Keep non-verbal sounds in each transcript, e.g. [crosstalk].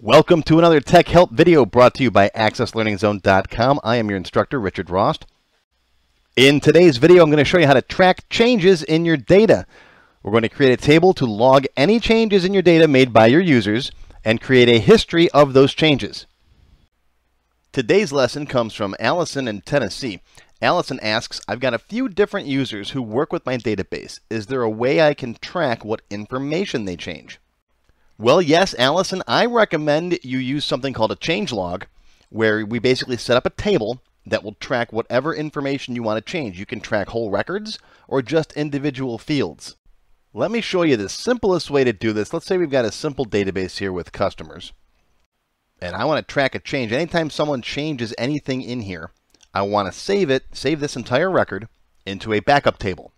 Welcome to another Tech Help video brought to you by AccessLearningZone.com. I am your instructor, Richard Rost. In today's video, I'm going to show you how to track changes in your data. We're going to create a table to log any changes in your data made by your users and create a history of those changes. Today's lesson comes from Allison in Tennessee. Allison asks, I've got a few different users who work with my database. Is there a way I can track what information they change? Well, yes, Allison, I recommend you use something called a change log, where we basically set up a table that will track whatever information you want to change. You can track whole records or just individual fields. Let me show you the simplest way to do this. Let's say we've got a simple database here with customers. And I want to track a change. Anytime someone changes anything in here, I want to save it, save this entire record into a backup table.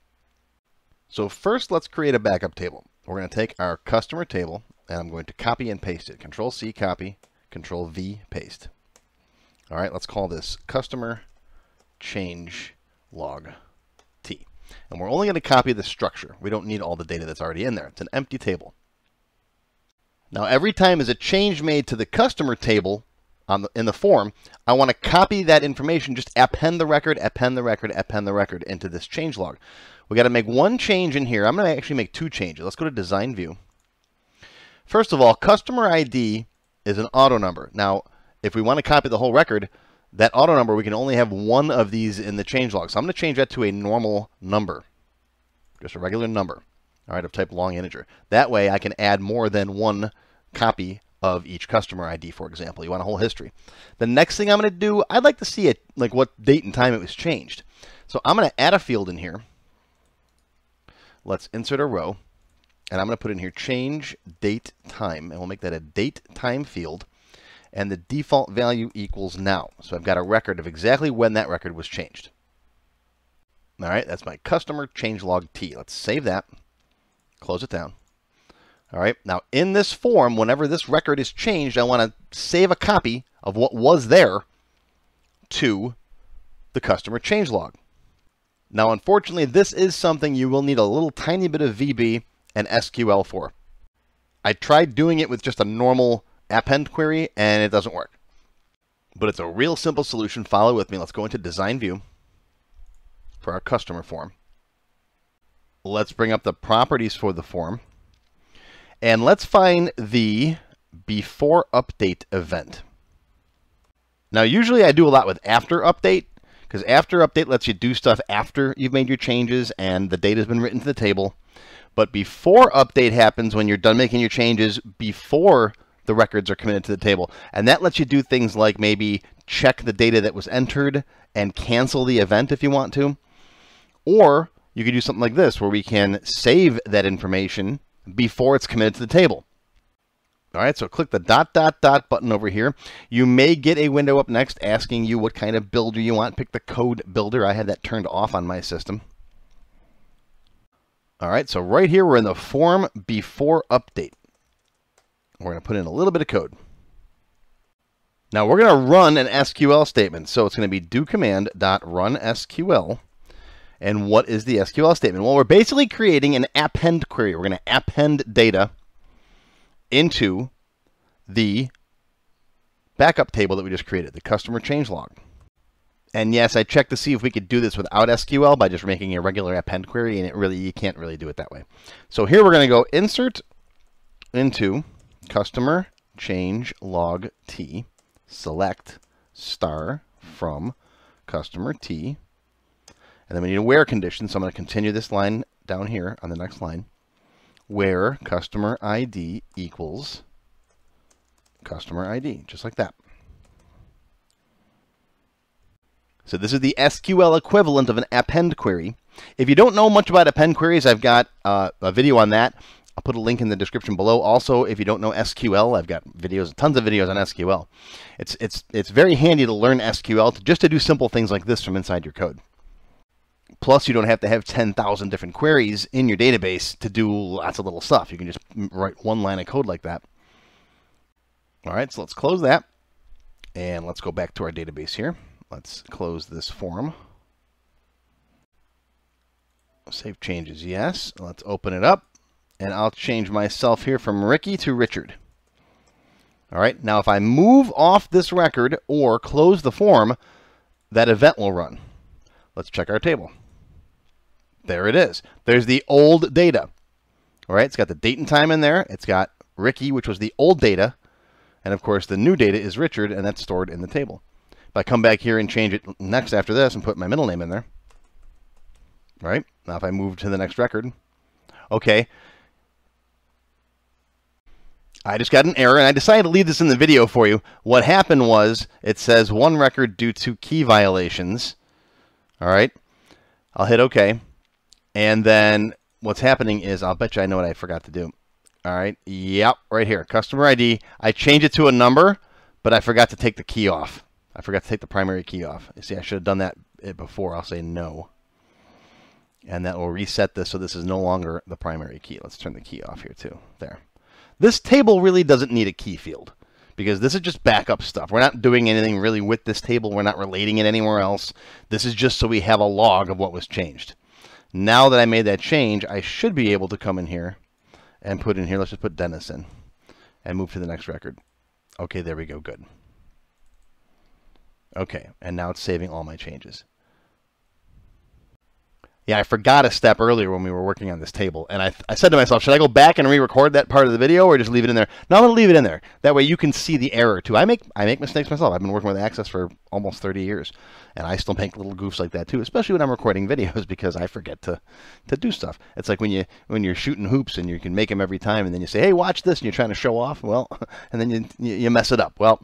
So first, let's create a backup table. We're going to take our customer table and I'm going to copy and paste it. Control C, copy, Control V, paste. All right, let's call this customer change log T. And we're only going to copy the structure. We don't need all the data that's already in there. It's an empty table. Now, every time there's a change made to the customer table the, in the form, I want to copy that information, just append the record, append the record, append the record into this change log. We got to make one change in here. I'm going to actually make two changes. Let's go to Design View. First of all, customer ID is an auto number. Now, if we want to copy the whole record, that auto number, we can only have one of these in the change log. So I'm going to change that to a normal number, just a regular number, all right, of type long integer. That way I can add more than one copy of each customer ID, for example. You want a whole history. The next thing I'm going to do, I'd like to see it, like what date and time it was changed. So I'm going to add a field in here. Let's insert a row. And I'm going to put in here change date time, and we'll make that a date time field. And the default value equals now. So I've got a record of exactly when that record was changed. All right, that's my customer change log T. Let's save that, close it down. All right, now in this form, whenever this record is changed, I want to save a copy of what was there to the customer change log. Now, unfortunately, this is something you will need a little tiny bit of VB and SQL for. I tried doing it with just a normal append query and it doesn't work. But it's a real simple solution. Follow with me. Let's go into Design View for our customer form. Let's bring up the properties for the form. And let's find the before update event. Now, usually I do a lot with after update because after update lets you do stuff after you've made your changes and the data has been written to the table. But before update happens, when you're done making your changes, before the records are committed to the table. And that lets you do things like maybe check the data that was entered and cancel the event if you want to. Or you could do something like this, where we can save that information before it's committed to the table. All right, so click the dot, dot, dot button over here. You may get a window up next asking you what kind of builder you want. Pick the code builder. I had that turned off on my system. All right, so right here, we're in the form before update. We're going to put in a little bit of code. Now we're going to run an SQL statement. So it's going to be do command dot run SQL. And what is the SQL statement? Well, we're basically creating an append query. We're going to append data into the backup table that we just created, the customer change log. And yes, I checked to see if we could do this without SQL by just making a regular append query, and it really you can't really do it that way. So here we're going to go insert into customer change log T, select star from customer T, and then we need a where condition. So I'm going to continue this line down here on the next line, where customer ID equals customer ID, just like that. So this is the SQL equivalent of an append query. If you don't know much about append queries, I've got uh, a video on that. I'll put a link in the description below. Also, if you don't know SQL, I've got videos, tons of videos on SQL. It's it's it's very handy to learn SQL to, just to do simple things like this from inside your code. Plus, you don't have to have 10,000 different queries in your database to do lots of little stuff. You can just write one line of code like that. All right, so let's close that. And let's go back to our database here. Let's close this form. Save changes, yes. Let's open it up. And I'll change myself here from Ricky to Richard. All right, now if I move off this record or close the form, that event will run. Let's check our table. There it is. There's the old data. All right, it's got the date and time in there. It's got Ricky, which was the old data. And of course, the new data is Richard, and that's stored in the table. If I come back here and change it next after this and put my middle name in there, right? Now if I move to the next record, okay, I just got an error, and I decided to leave this in the video for you. What happened was it says one record due to key violations. All right. I'll hit OK. And then what's happening is I'll bet you I know what I forgot to do. All right. Yep. Right here. Customer ID. I changed it to a number, but I forgot to take the key off. I forgot to take the primary key off. See, I should have done that eh, before. I'll say no. And that will reset this so this is no longer the primary key. Let's turn the key off here too. There. This table really doesn't need a key field because this is just backup stuff. We're not doing anything really with this table. We're not relating it anywhere else. This is just so we have a log of what was changed. Now that I made that change, I should be able to come in here and put in here, let's just put Dennis in and move to the next record. Okay, there we go, good. Okay, and now it's saving all my changes. Yeah, I forgot a step earlier when we were working on this table. And I, I said to myself, should I go back and re-record that part of the video or just leave it in there? No, I'm going to leave it in there. That way you can see the error too. I make I make mistakes myself. I've been working with Access for almost 30 years. And I still make little goofs like that too, especially when I'm recording videos [laughs] because I forget to, to do stuff. It's like when, you, when you're shooting hoops and you can make them every time and then you say, hey, watch this, and you're trying to show off. Well, [laughs] and then you, you mess it up. Well,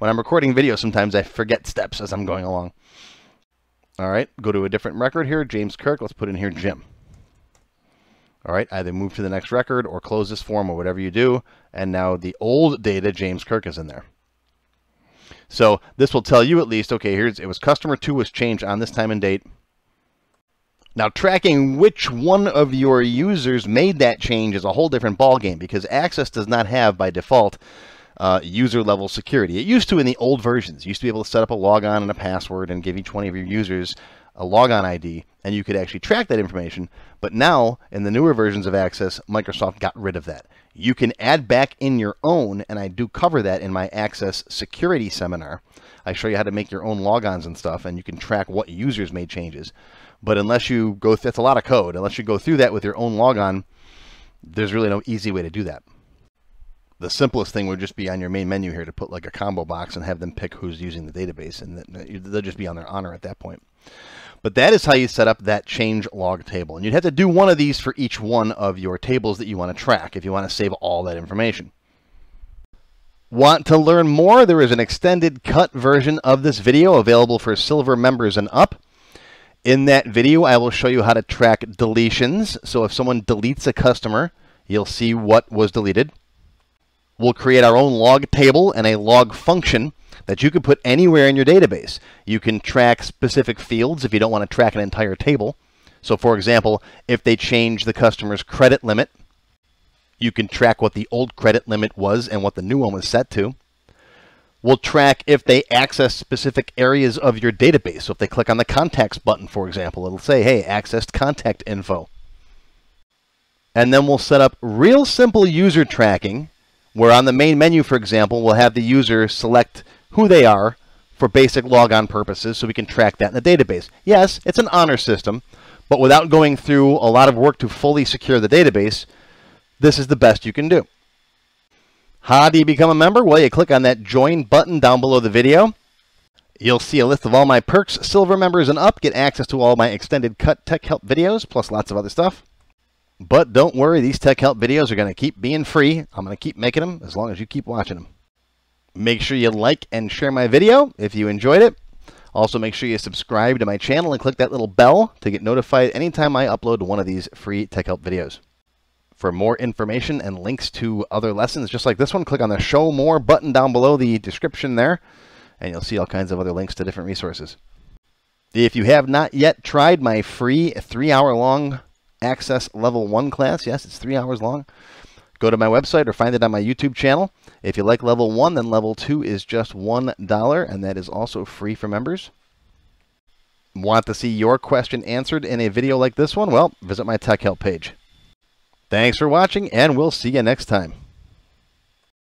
when I'm recording videos, sometimes I forget steps as I'm going along. All right, go to a different record here, James Kirk. Let's put in here Jim. All right, either move to the next record or close this form or whatever you do. And now the old data, James Kirk, is in there. So this will tell you at least, okay, here's it was customer two was changed on this time and date. Now tracking which one of your users made that change is a whole different ballgame because Access does not have by default uh, user level security. It used to in the old versions. You used to be able to set up a logon and a password and give each one of your users a logon ID, and you could actually track that information. But now, in the newer versions of Access, Microsoft got rid of that. You can add back in your own, and I do cover that in my Access security seminar. I show you how to make your own logons and stuff, and you can track what users made changes. But unless you go, th- that's a lot of code. Unless you go through that with your own logon, there's really no easy way to do that the simplest thing would just be on your main menu here to put like a combo box and have them pick who's using the database and they'll just be on their honor at that point. But that is how you set up that change log table. And you'd have to do one of these for each one of your tables that you want to track if you want to save all that information. Want to learn more? There is an extended cut version of this video available for silver members and up. In that video, I will show you how to track deletions. So if someone deletes a customer, you'll see what was deleted. We'll create our own log table and a log function that you can put anywhere in your database. You can track specific fields if you don't want to track an entire table. So for example, if they change the customer's credit limit, you can track what the old credit limit was and what the new one was set to. We'll track if they access specific areas of your database. So if they click on the contacts button, for example, it'll say, hey, accessed contact info. And then we'll set up real simple user tracking where on the main menu, for example, we'll have the user select who they are for basic logon purposes so we can track that in the database. Yes, it's an honor system, but without going through a lot of work to fully secure the database, this is the best you can do. How do you become a member? Well, you click on that join button down below the video. You'll see a list of all my perks, silver members and up, get access to all my extended cut tech help videos, plus lots of other stuff. But don't worry, these tech help videos are going to keep being free. I'm going to keep making them as long as you keep watching them. Make sure you like and share my video if you enjoyed it. Also, make sure you subscribe to my channel and click that little bell to get notified anytime I upload one of these free tech help videos. For more information and links to other lessons just like this one, click on the Show More button down below the description there, and you'll see all kinds of other links to different resources. If you have not yet tried my free three-hour-long Access Level 1 class. Yes, it's three hours long. Go to my website or find it on my YouTube channel. If you like Level 1, then Level 2 is just $1, and that is also free for members. Want to see your question answered in a video like this one? Well, visit my Tech Help page. Thanks for watching, and we'll see you next time.